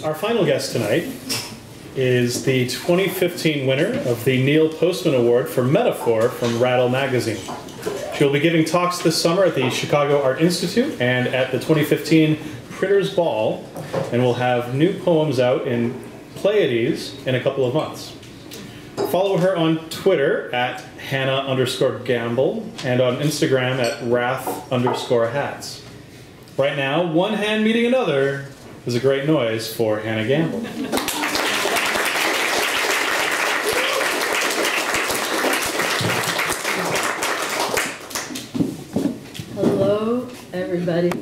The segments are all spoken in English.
Our final guest tonight is the 2015 winner of the Neil Postman Award for Metaphor from Rattle Magazine. She'll be giving talks this summer at the Chicago Art Institute and at the 2015 Printers Ball, and will have new poems out in Pleiades in a couple of months. Follow her on Twitter at Hannah underscore Gamble and on Instagram at Wrath underscore Hats. Right now, one hand meeting another is a great noise for Hannah Gamble. Hello, everybody.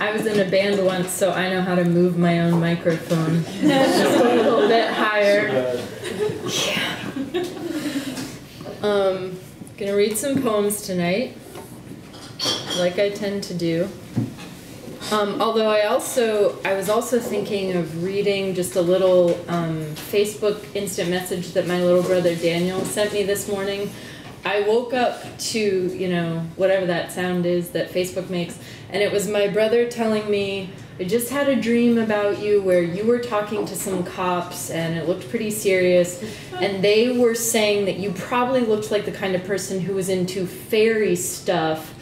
I was in a band once, so I know how to move my own microphone just a little bit higher. Yeah. Um, gonna read some poems tonight, like I tend to do. Um, although I also, I was also thinking of reading just a little um, Facebook instant message that my little brother Daniel sent me this morning. I woke up to, you know, whatever that sound is that Facebook makes, and it was my brother telling me, I just had a dream about you where you were talking to some cops and it looked pretty serious, and they were saying that you probably looked like the kind of person who was into fairy stuff,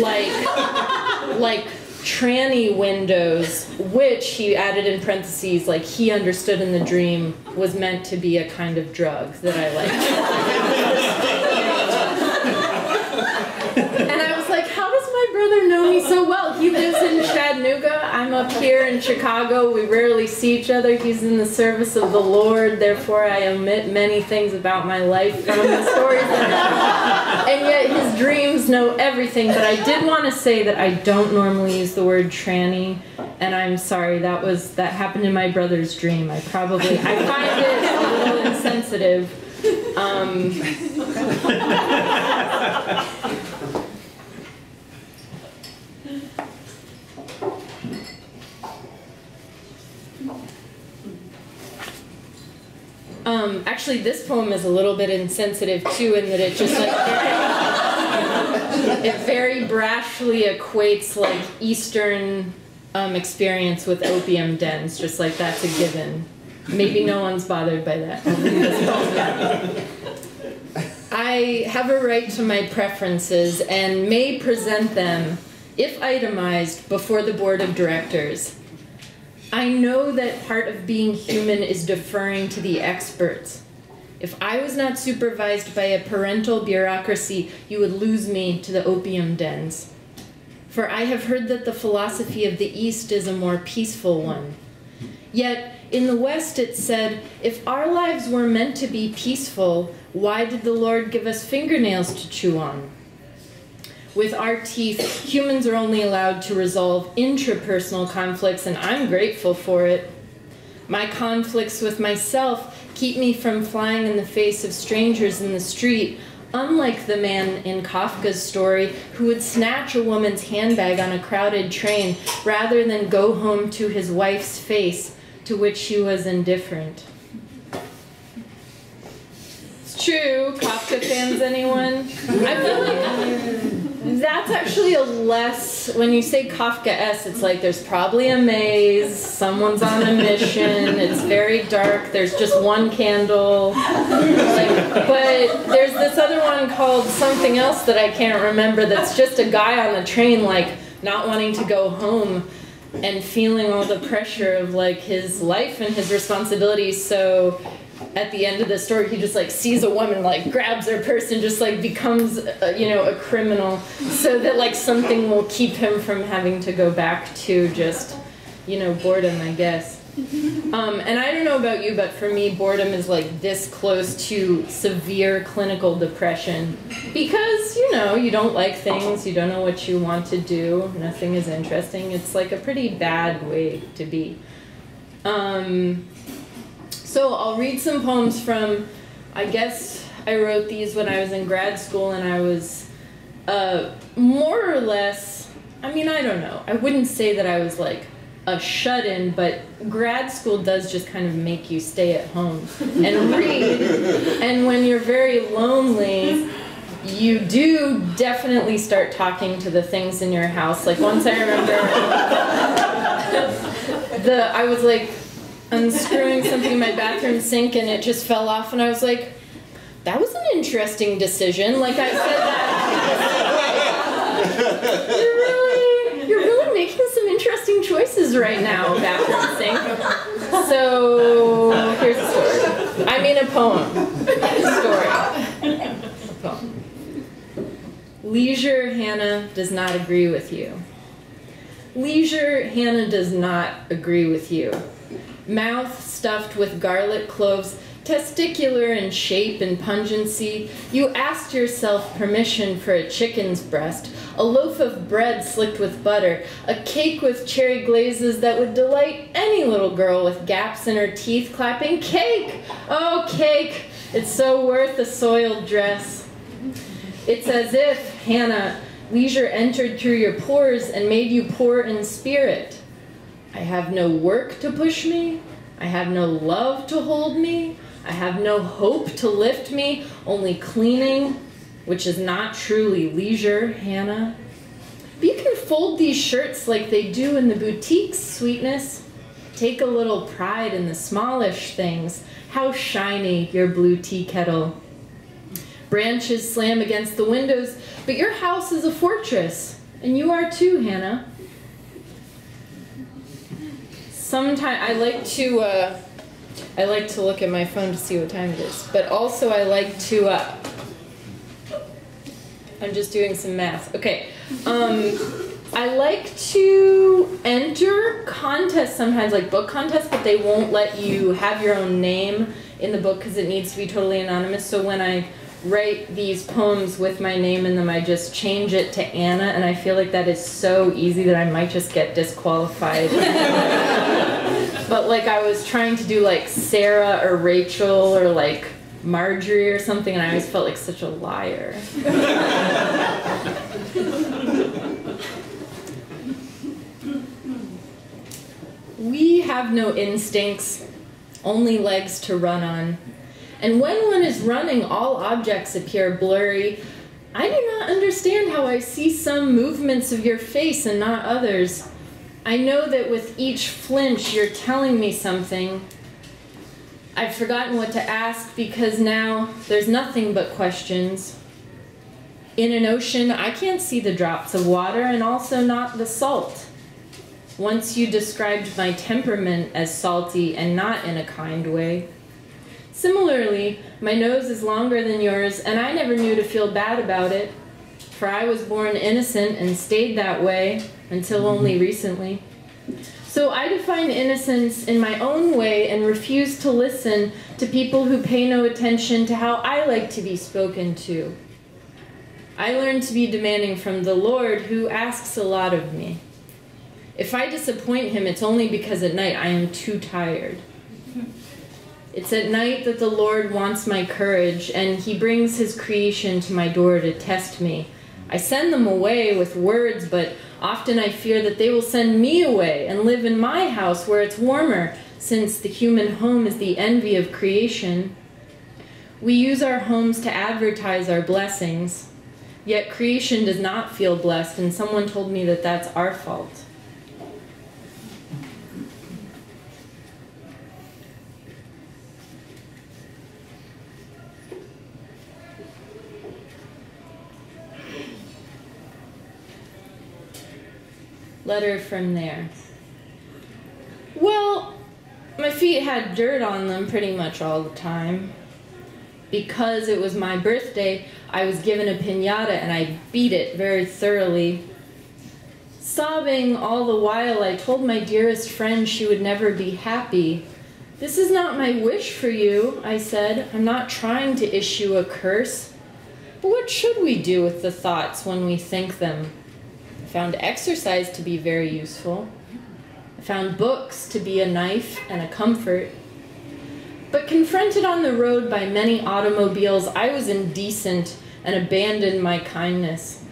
like, like tranny windows, which he added in parentheses, like he understood in the dream was meant to be a kind of drug that I liked. and I was like, how does my brother know me so well? He lives in Chattanooga. I'm up here in Chicago. We rarely see each other. He's in the service of the Lord. Therefore, I omit many things about my life from the stories. and yet, his dreams know everything. But I did want to say that I don't normally use the word tranny. And I'm sorry, that was that happened in my brother's dream. I probably I find it a little insensitive. Um, Um, actually, this poem is a little bit insensitive too, in that it just like it very brashly equates like Eastern um, experience with opium dens, just like that's a given. Maybe no one's bothered by that. I have a right to my preferences and may present them, if itemized, before the board of directors. I know that part of being human is deferring to the experts. If I was not supervised by a parental bureaucracy, you would lose me to the opium dens. For I have heard that the philosophy of the East is a more peaceful one. Yet, in the West it said, if our lives were meant to be peaceful, why did the Lord give us fingernails to chew on? With our teeth, humans are only allowed to resolve intrapersonal conflicts, and I'm grateful for it. My conflicts with myself keep me from flying in the face of strangers in the street, unlike the man in Kafka's story who would snatch a woman's handbag on a crowded train rather than go home to his wife's face, to which she was indifferent. It's true. Kafka fans, anyone? I feel like that's actually a less when you say Kafka-esque, it's like there's probably a maze, someone's on a mission, it's very dark, there's just one candle. Like, but there's this other one called something else that I can't remember that's just a guy on the train like not wanting to go home and feeling all the pressure of like his life and his responsibilities so at the end of the story he just like sees a woman like grabs her purse and just like becomes a, you know a criminal. So that like something will keep him from having to go back to just you know boredom i guess. Um, and i don't know about you but for me boredom is like this close to severe clinical depression. Because you know you don't like things you don't know what you want to do nothing is interesting. It's like a pretty bad way to be. Um, so I'll read some poems from, I guess I wrote these when I was in grad school and I was uh, more or less, I mean, I don't know. I wouldn't say that I was like a shut in, but grad school does just kind of make you stay at home and read. and when you're very lonely, you do definitely start talking to the things in your house. Like once I remember the I was like unscrewing something in my bathroom sink and it just fell off, and I was like, that was an interesting decision. Like I said that. you're really, you're really making some interesting choices right now, bathroom sink. So here's a story. I mean a poem. story. A poem. Leisure Hannah does not agree with you. Leisure Hannah does not agree with you. Mouth stuffed with garlic cloves, testicular in shape and pungency, you asked yourself permission for a chicken's breast, a loaf of bread slicked with butter, a cake with cherry glazes that would delight any little girl with gaps in her teeth clapping, Cake! Oh, cake! It's so worth a soiled dress. It's as if, Hannah, leisure entered through your pores and made you poor in spirit. I have no work to push me. I have no love to hold me. I have no hope to lift me, only cleaning, which is not truly leisure, Hannah. But you can fold these shirts like they do in the boutiques, sweetness. Take a little pride in the smallish things. How shiny your blue tea kettle. Branches slam against the windows, but your house is a fortress, and you are too, Hannah. Sometimes I like to uh, I like to look at my phone to see what time it is, but also I like to. Uh, I'm just doing some math. Okay. Um, I like to enter contests sometimes, like book contests, but they won't let you have your own name in the book because it needs to be totally anonymous. So when I write these poems with my name in them, I just change it to Anna, and I feel like that is so easy that I might just get disqualified. but like I was trying to do like Sarah or Rachel or like Marjorie or something, and I always felt like such a liar. we have no instincts, only legs to run on. And when one is running, all objects appear blurry. I do not understand how I see some movements of your face and not others. I know that with each flinch, you're telling me something. I've forgotten what to ask because now there's nothing but questions. In an ocean, I can't see the drops of water and also not the salt. Once you described my temperament as salty and not in a kind way. Similarly, my nose is longer than yours, and I never knew to feel bad about it, for I was born innocent and stayed that way until mm-hmm. only recently. So I define innocence in my own way and refuse to listen to people who pay no attention to how I like to be spoken to. I learn to be demanding from the Lord who asks a lot of me. If I disappoint him, it's only because at night I am too tired. It's at night that the Lord wants my courage, and he brings his creation to my door to test me. I send them away with words, but often I fear that they will send me away and live in my house where it's warmer, since the human home is the envy of creation. We use our homes to advertise our blessings, yet creation does not feel blessed, and someone told me that that's our fault. Letter from there. Well, my feet had dirt on them pretty much all the time. Because it was my birthday, I was given a pinata and I beat it very thoroughly. Sobbing all the while, I told my dearest friend she would never be happy. This is not my wish for you, I said. I'm not trying to issue a curse. But what should we do with the thoughts when we think them? Found exercise to be very useful. I found books to be a knife and a comfort. But confronted on the road by many automobiles, I was indecent and abandoned my kindness.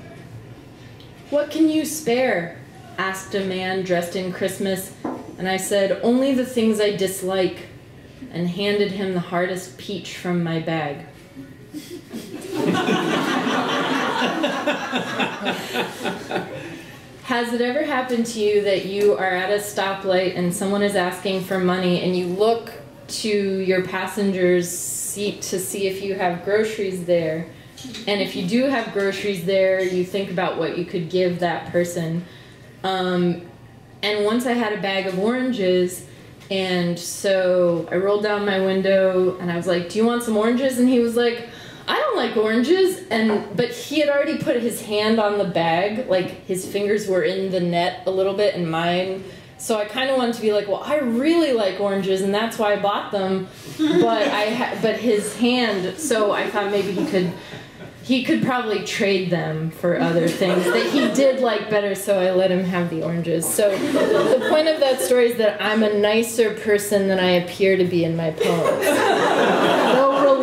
What can you spare? asked a man dressed in Christmas, and I said, Only the things I dislike, and handed him the hardest peach from my bag. Has it ever happened to you that you are at a stoplight and someone is asking for money and you look to your passenger's seat to see if you have groceries there? And if you do have groceries there, you think about what you could give that person. Um, and once I had a bag of oranges, and so I rolled down my window and I was like, "Do you want some oranges?" And he was like, "I don't like oranges." And but he had already put his hand on the bag, like his fingers were in the net a little bit, and mine. So I kind of wanted to be like, "Well, I really like oranges, and that's why I bought them." But I, ha- but his hand. So I thought maybe he could he could probably trade them for other things that he did like better, so I let him have the oranges. So the point of that story is that I'm a nicer person than I appear to be in my poems.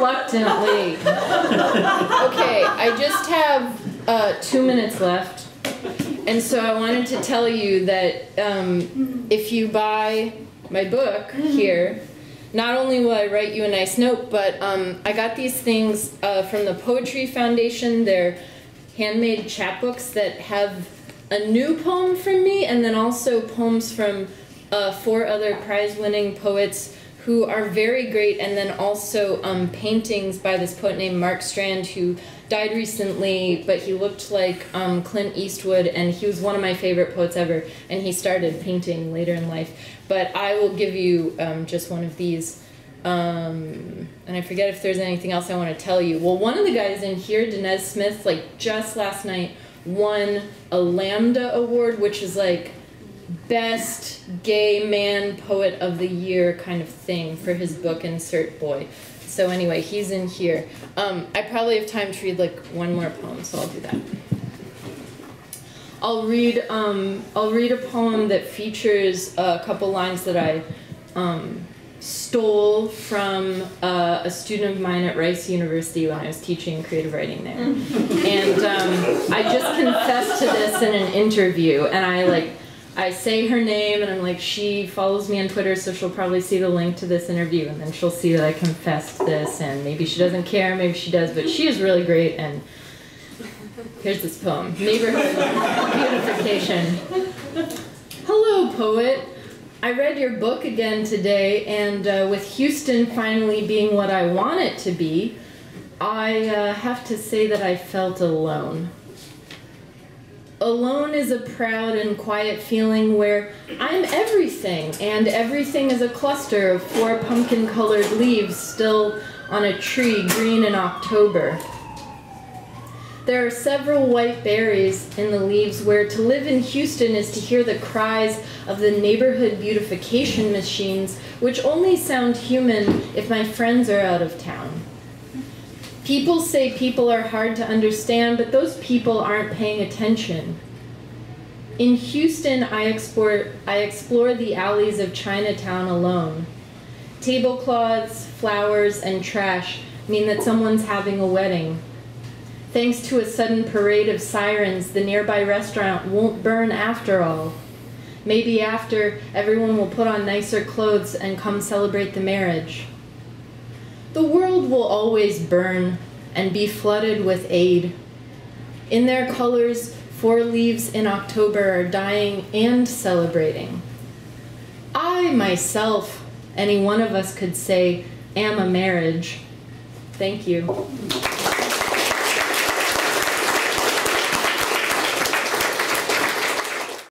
Reluctantly. Okay, I just have uh, two minutes left. And so I wanted to tell you that um, if you buy my book here, not only will I write you a nice note, but um, I got these things uh, from the Poetry Foundation. They're handmade chapbooks that have a new poem from me and then also poems from uh, four other prize winning poets who are very great, and then also um, paintings by this poet named Mark Strand who died recently, but he looked like um, Clint Eastwood, and he was one of my favorite poets ever, and he started painting later in life. But I will give you um, just one of these. Um, and I forget if there's anything else I want to tell you. Well, one of the guys in here, Danez Smith, like just last night, won a Lambda Award, which is like best gay man poet of the year kind of thing for his book Insert Boy. So anyway, he's in here. Um, I probably have time to read like one more poem, so I'll do that. I'll read. Um, I'll read a poem that features a couple lines that I um, stole from uh, a student of mine at Rice University when I was teaching creative writing there, and um, I just confessed to this in an interview, and I like I say her name and I'm like, she follows me on Twitter, so she'll probably see the link to this interview and then she'll see that I confessed this and maybe she doesn't care, maybe she does, but she is really great and here's this poem Neighborhood Beautification. Hello, poet. I read your book again today, and uh, with Houston finally being what I want it to be, I uh, have to say that I felt alone. Alone is a proud and quiet feeling where I'm everything, and everything is a cluster of four pumpkin colored leaves still on a tree green in October. There are several white berries in the leaves where to live in Houston is to hear the cries of the neighborhood beautification machines, which only sound human if my friends are out of town. People say people are hard to understand, but those people aren't paying attention. In Houston, I explore, I explore the alleys of Chinatown alone. Tablecloths, flowers, and trash mean that someone's having a wedding. Thanks to a sudden parade of sirens, the nearby restaurant won't burn after all. Maybe after, everyone will put on nicer clothes and come celebrate the marriage. The world will always burn and be flooded with aid. In their colors, four leaves in October are dying and celebrating. I myself, any one of us could say, am a marriage. Thank you.